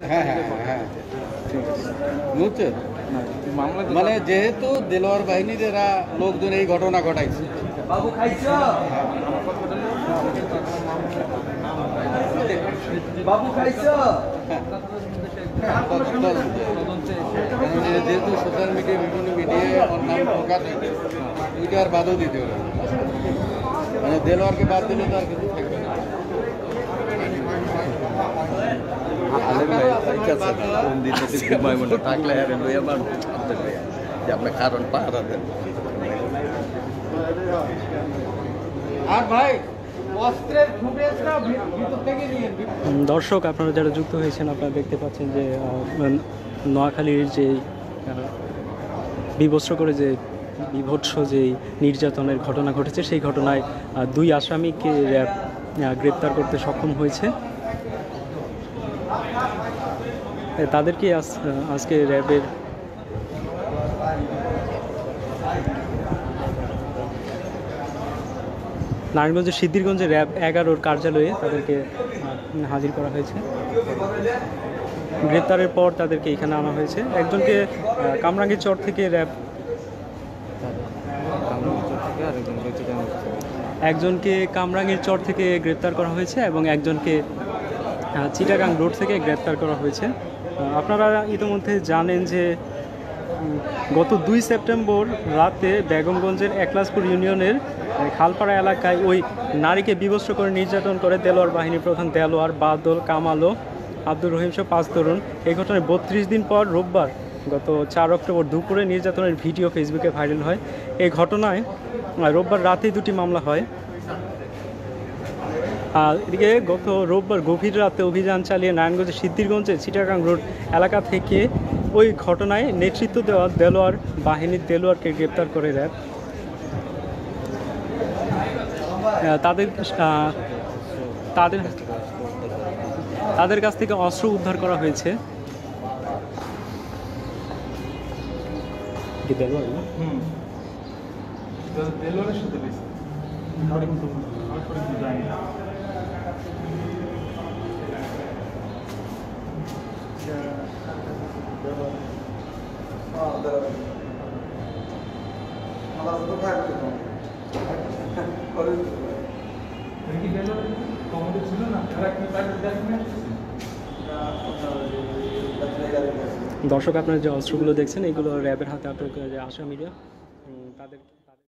হ্যাঁ হ্যাঁ হ্যাঁ ঠিক আছে। বুঝছেন না, মামলা তো- মানে যেহেতু দেলোয়ার বাহিনীর এরা লোকজন এই ঘটনা ঘটাইছে। বাবু খাইছ? বাবু খাইছ? তদন্তে কারণ এরা যেহেতু সোশ্যাল মিডিয়া বিভিন্ন মিডিয়ায় ওইটা আর বাদও দিতে হবে। মানে দেলোয়ারকে বাদ দিলে তো আর কিছু থাকবে না আলেম ফোন দিতেছি মনে থাকলে লইয়া যে কারণ পাহারা দেন। আর ভাই দর্শক আপনারা যারা যুক্ত হয়েছেন আপনারা দেখতে পাচ্ছেন যে নোয়াখালীর যে বিবস্ত্র করে যে বিভৎস যে নির্যাতনের ঘটনা ঘটেছে সেই ঘটনায় দুই আসামিকে গ্রেপ্তার করতে সক্ষম হয়েছে। তাদেরকে আজ- আজকে র্যাবের নারায়ণগঞ্জের সিদ্ধিরগঞ্জে র্যাব এগারোর কার্যালয়ে তাদেরকে হাজির করা হয়েছে। গ্রেপ্তারের পর তাদেরকে এখানে আনা হয়েছে। একজনকে আহ, কামরাঙ্গীর চর থেকে র্যাব একজনকে কামরাঙ্গীর চর থেকে গ্রেপ্তার করা হয়েছে এবং একজনকে চিটাগাং রোড থেকে গ্রেপ্তার করা হয়েছে। আপনারা ইতিমধ্যে জানেন যে গত দুই সেপ্টেম্বর রাতে বেগমগঞ্জের একলাসপুর ইউনিয়নের খালপাড়া এলাকায় ওই নারীকে বিবস্ত্র করে নির্যাতন করে দেলোয়ার বাহিনীর প্রধান দেলোয়ার, বাদল, কামালো, আব্দুর রহিম সহ পাঁচ তরুণ। এই ঘটনায় বত্রিশ দিন পর রোববার গত চার অক্টোবর দুপুরে নির্যাতনের ভিডিও ফেসবুকে ভাইরাল হয়। এই ঘটনায় রোববার রাতেই দুটি মামলা হয়। এদিকে গত রোববার গভীর রাতে অভিযান চালিয়ে নারায়ণগঞ্জের সিদ্ধিরগঞ্জে চিটাগাং রোড এলাকা থেকে ওই ঘটনায় নেতৃত্ব দেওয়া দেলোয়ার বাহিনীর দেলোয়ারকে গ্রেপ্তার করে আহ, তাদের তাদের তাদের কাছ থেকে অস্ত্র উদ্ধার করা হয়েছে। দেলোয়ারের সাথে ছিল না? তারা কি বাইরে দেখে দর্শক আপনারা যে অস্ত্রগুলো দেখছেন এগুলো র্যাবের হাতে আটক যে আসামিরা তাদের